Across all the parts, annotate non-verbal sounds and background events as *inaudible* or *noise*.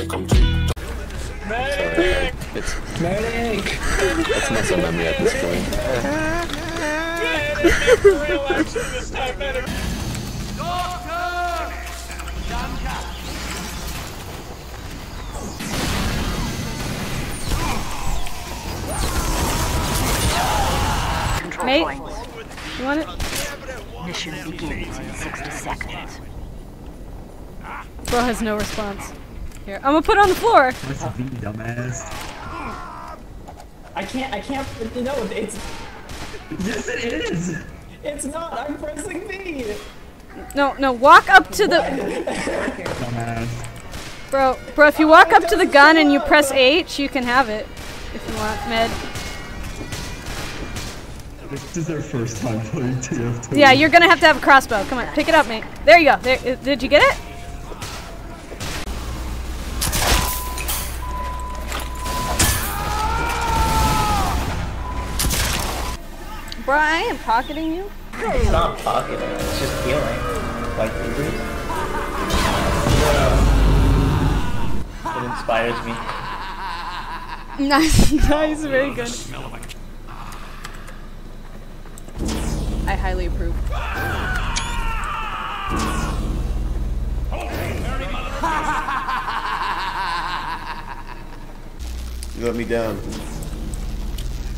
welcome to. Sorry, it's Medic! it's muscle memory at this point. Real action this time, better. Control Mate. You want it? Mission begins in 60 seconds. Bro has no response. Here, I'm gonna put it on the floor. What's V, dumbass? I can't, I can't, no, it's, Yes, it is! it's not, I'm pressing V! No, no, walk up to the. Dumbass. Bro, bro, if you walk up to the gun and you press H, you can have it. If you want, med. This is their first time playing TF2. Yeah, you're gonna have to have a crossbow. Come on, pick it up, mate. There you go. There, uh, did you get it? Pocketing you. It's not pocketing, it's just healing. Like Ubers. It inspires me. *laughs* Nice, nice, very good. I highly approve. You let me down.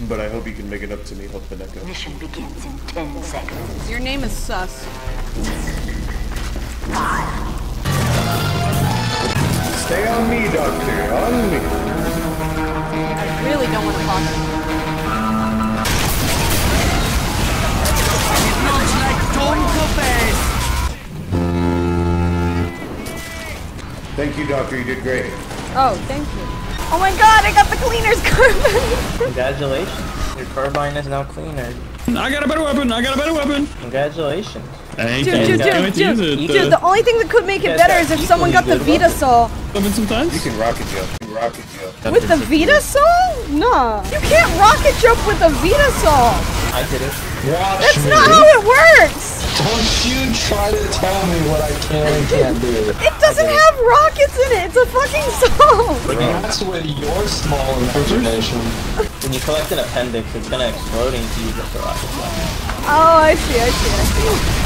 But I hope you can make it up to me, Hope The Neko. Mission begins in 10 seconds. Your name is Sus. Stay on me, Doctor, on me. I really don't want to pocket. Thank you, Doctor, you did great. Oh, thank you. Oh my god, I got the cleaner's *laughs* carbine! Congratulations. Your carbine is now cleaner. I got a better weapon! I got a better weapon! Congratulations. Thank Dude, you. dude, Can't dude, wait to use dude, dude, the only thing that could make it better is if someone got the Vita weapon. Sol. weapon sometimes. You can rocket jump. You can rocket jump. With the Vita-Saw? Nah. You can't rocket jump with the Vita Sol! I did it. That's not how it works! Don't you try to tell me what I can and can't do. It doesn't have rockets in it! It's a fucking Sol! That's with your small imagination. When you collect an appendix, it's gonna explode and you use it for rocket. Oh, I see, I see, I see.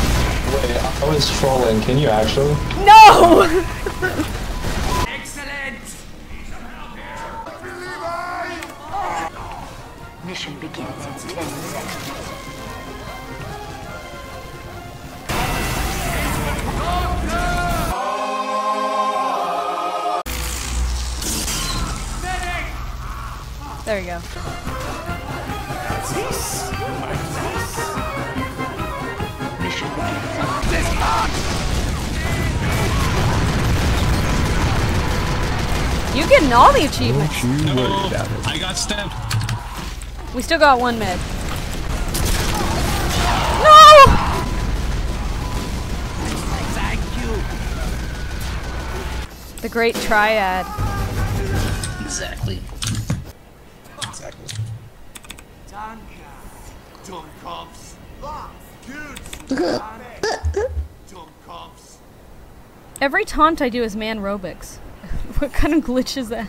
Wait, I was trolling. Can you actually? No! Excellent. Mission begins in 10 seconds. There you go. Mission begins You getting all the achievements. I got stabbed. We still got one med. No! The Great Triad. Exactly. Exactly. Every taunt I do is man aerobics. *laughs* what kind of glitch is that?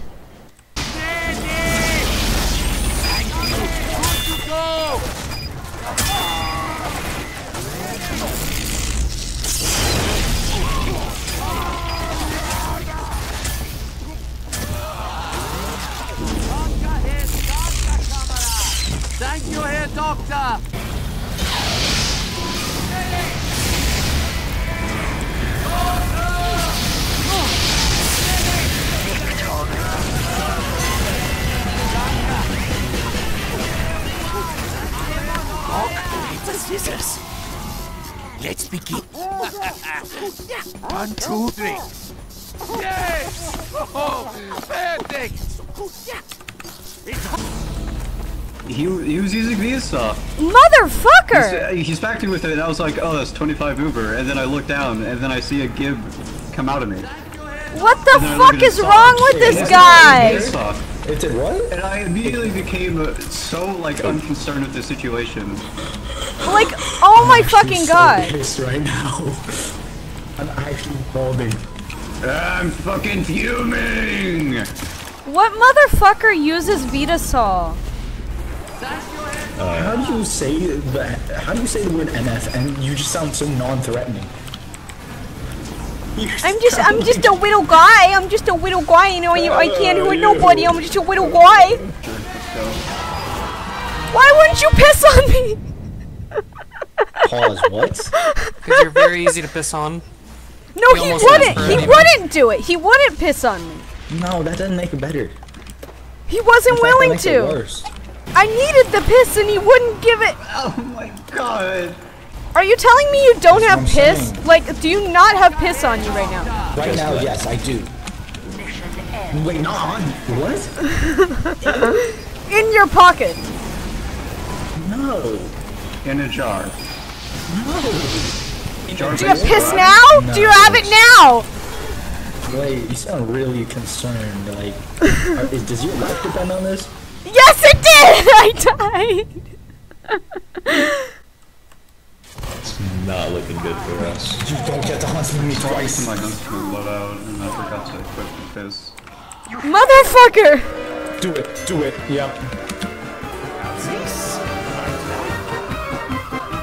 Let's begin. One, two, three. Yes! Oh, perfect! He, he was using VSAW. Motherfucker! He's, uh, he's back with it, and I was like, oh, that's 25 Uber. And then I look down, and then I see a Gib come out of me. What the And then I look fuck is wrong with this It's guy? VSAW. It did what? And I immediately became uh, so like unconcerned with the situation. Like, oh my fucking god. Pissed right now. I'm actually balding. I'm fucking fuming! What motherfucker uses Vita-Saw? How do you say the How do you say the word MF and you just sound so non-threatening? You I'm just, I'm just a little guy. I'm just a little guy. You know, you, I can't hurt nobody. I'm just a little guy. Why wouldn't you piss on me? Pause. What? Because you're very easy to piss on. No, He he wouldn't. He it. wouldn't do it. He wouldn't piss on me. No, that doesn't make it better. He wasn't In fact, that willing makes it to. worse. I needed the piss and he wouldn't give it. Oh my god! Are you telling me you don't That's have piss? saying. Like, do you not have piss on you right now? Right now, yes, I do. Wait, not on. What? *laughs* In your pocket. No. In a jar. No. Do you have based piss jar? now? Do you have it now? Wait, you sound really concerned. Like, are, is, does your life depend on this? Yes, it did. *laughs* I died. *laughs* Not looking good for us. You don't get to hunt me twice. My huntsman let out and I forgot to equip the piss. Motherfucker. Do it. Do it. Yep.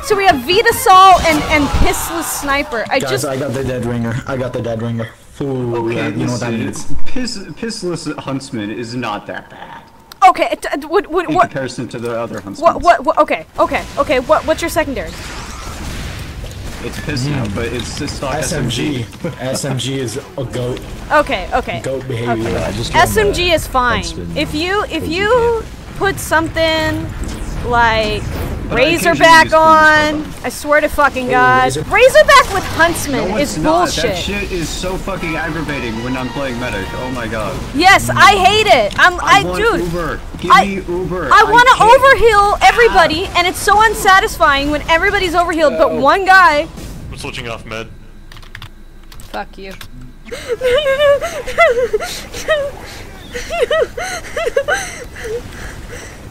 So we have Vita-Saw and and pissless sniper. I Guys, just I got the dead ringer. I got the dead ringer. Ooh, Okay, yeah, you know what that listen, means. Piss, pissless huntsman is not that bad okay. t- t- What what in what comparison to the other huntsmen. what what? what okay okay okay. What what's your secondary? It's piss now, mm. but it's just stock SMG. SMG. SMG is a goat. Okay okay. Goat behavior. Okay. I just SMG is fine. If you if you you put something like But I occasionally Razorback on, I swear to fucking God, Razor- Razorback with Huntsman No, is not. bullshit. That shit is so fucking aggravating when I'm playing medic. Oh my god. Yes, I hate it. I'm I, I, want dude. Uber. Give I- me Uber. I want to can't- overheal ah. everybody, and it's so unsatisfying when everybody's overhealed, but one guy. I'm switching off med. Fuck you. *laughs* *laughs*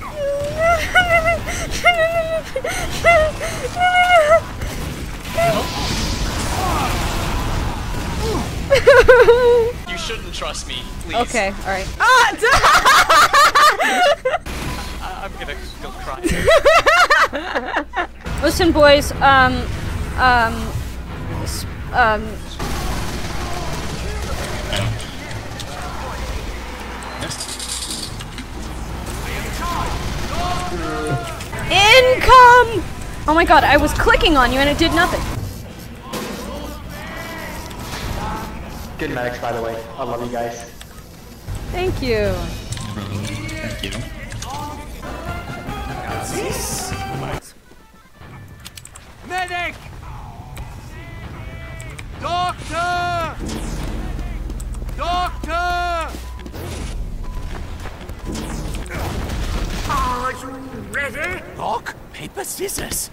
You shouldn't trust me, please. okay, all right. Ah! *laughs* I- I'm gonna go cry. Listen, boys. Um, um, um. Oh my god, I was clicking on you and it did nothing. Good medics, by the way. I love you guys. Thank you. Thank you. Medic! Doctor! Doctor! Ah, Are you ready? Rock, paper, scissors.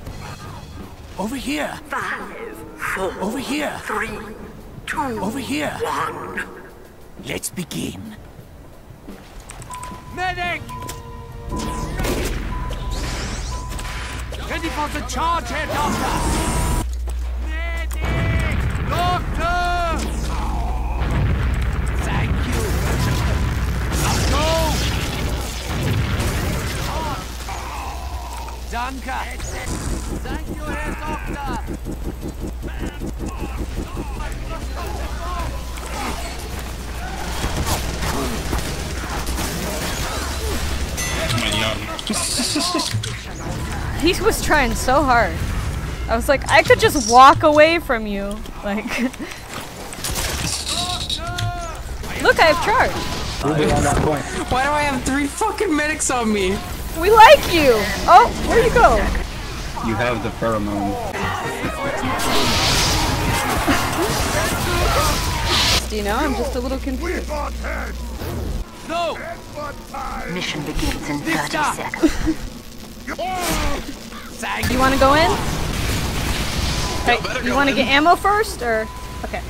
Over here. Five, four, Over here. three, two, Over here. one. Let's begin. Medic! Ready for the charge here, *laughs* He was trying so hard. I was like, I could just walk away from you. Like, *laughs* look, I have charge. Ruby on that point. Why do I have three fucking medics on me? We like you. Oh, where'd you go? You have the pheromone. *laughs* Do you know? I'm just a little confused. No! Mission begins in 30 seconds. Thank You want to go in? Okay, you want to get ammo first, or okay?